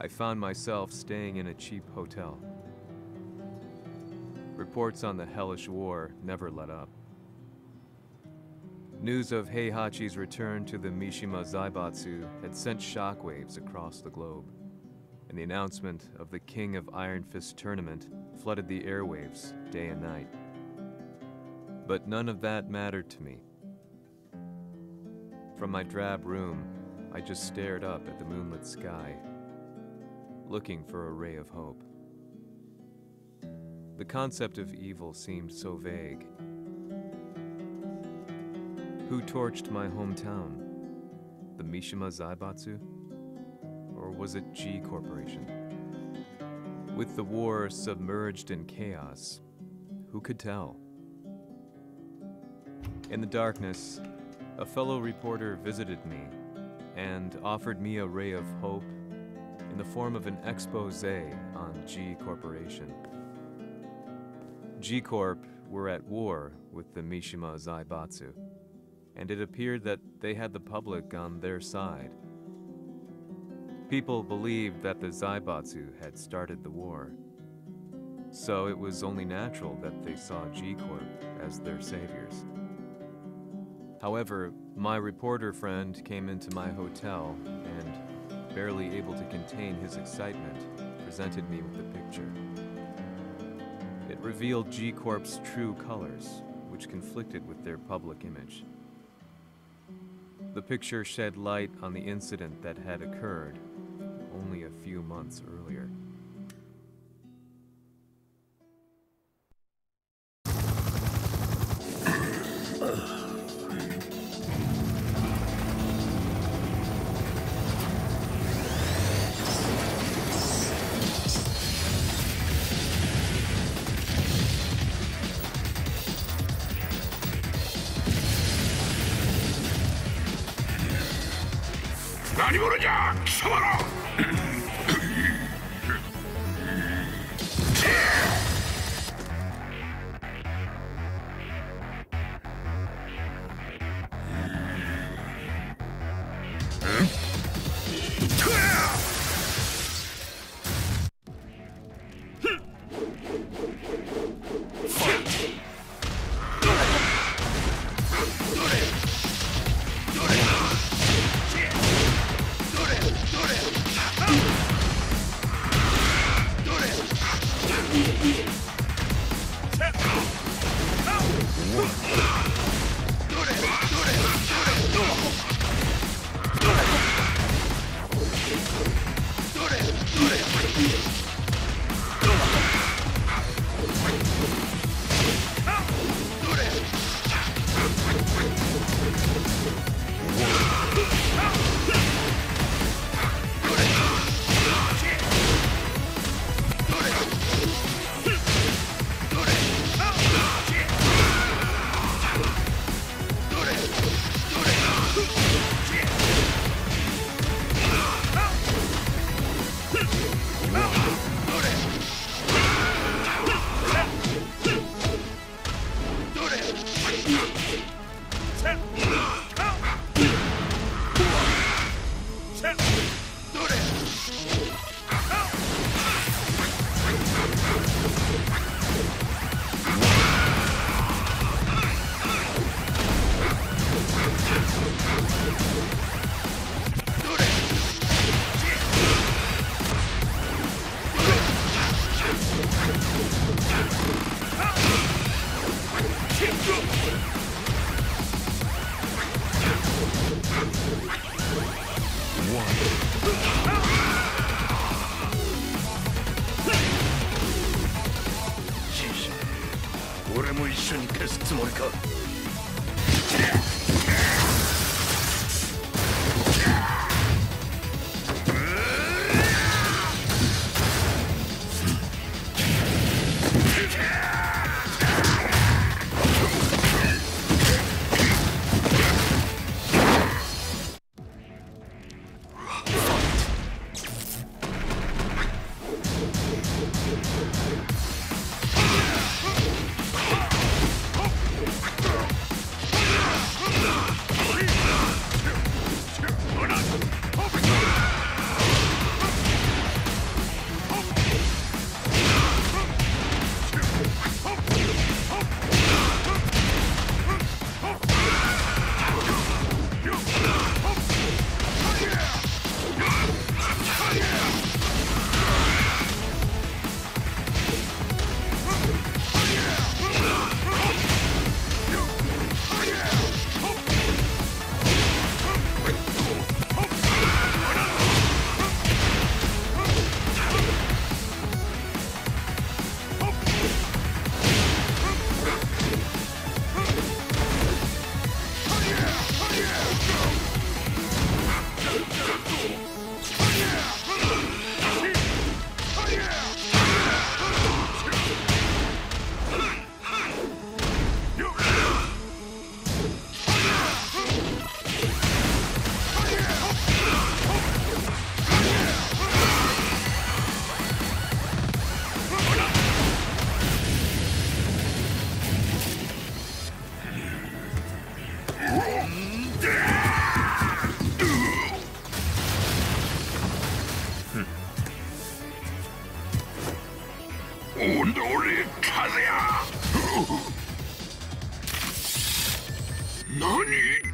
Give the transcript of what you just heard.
I found myself staying in a cheap hotel. Reports on the hellish war never let up. News of Heihachi's return to the Mishima Zaibatsu had sent shockwaves across the globe, and the announcement of the King of Iron Fist tournament flooded the airwaves day and night. But none of that mattered to me. From my drab room, I just stared up at the moonlit sky, looking for a ray of hope. The concept of evil seemed so vague. Who torched my hometown? The Mishima Zaibatsu? Or was it G Corporation? With the war submerged in chaos, who could tell? In the darkness, a fellow reporter visited me and offered me a ray of hope the form of an expose on G Corporation. G Corp were at war with the Mishima Zaibatsu, and it appeared that they had the public on their side. People believed that the Zaibatsu had started the war, so it was only natural that they saw G Corp as their saviors. However, my reporter friend came into my hotel barely able to contain his excitement, presented me with the picture. It revealed G Corp's true colors, which conflicted with their public image. The picture shed light on the incident that had occurred only a few months earlier. 何者じゃ貴様らか何？